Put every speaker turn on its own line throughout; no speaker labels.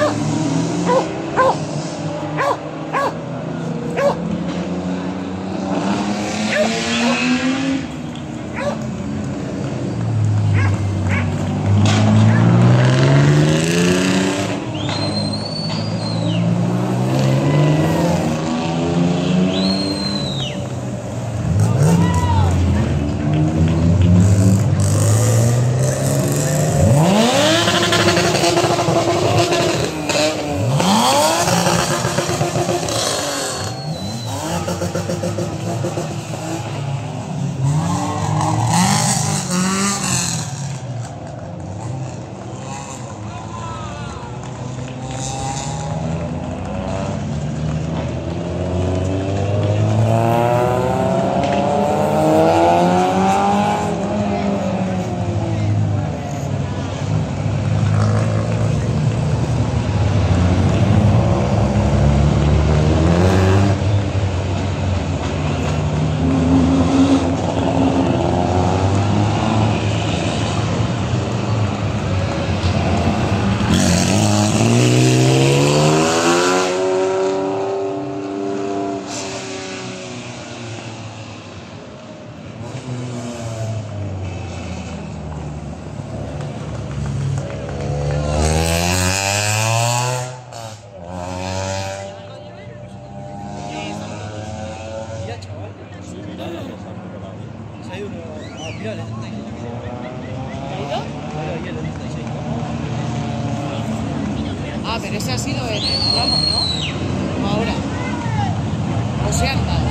Ah! Ah, pero ese ha sido el ramo, ¿no? Ahora. O sea, andado.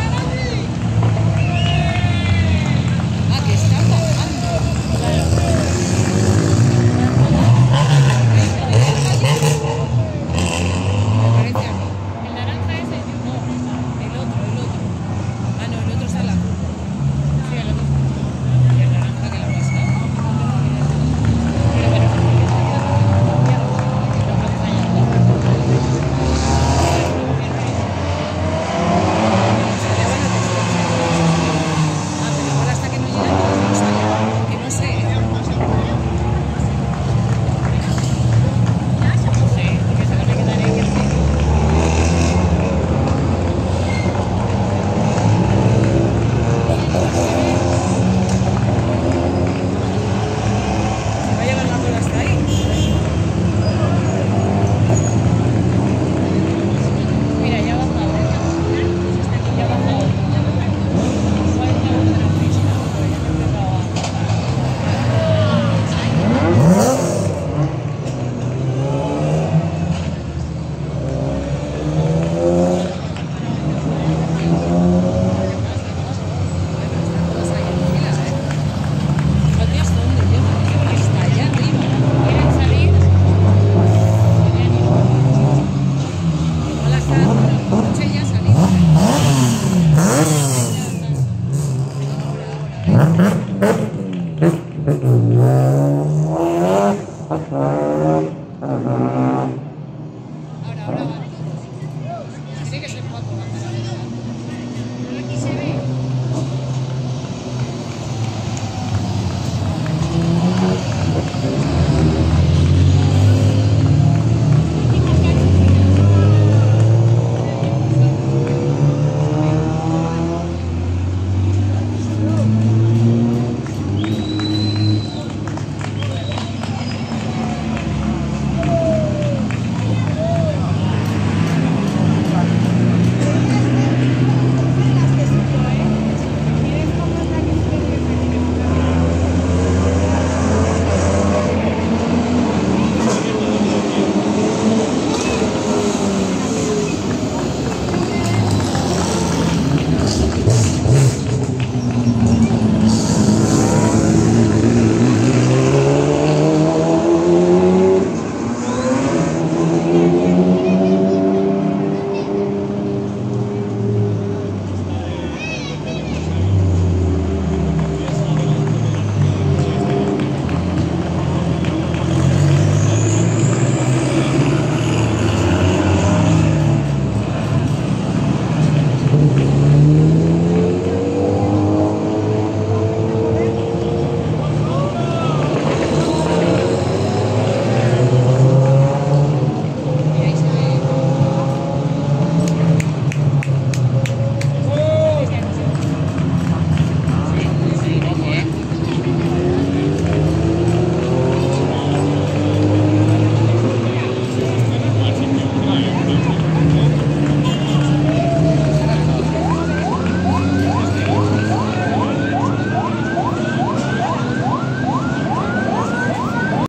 Tiene que ser Paco.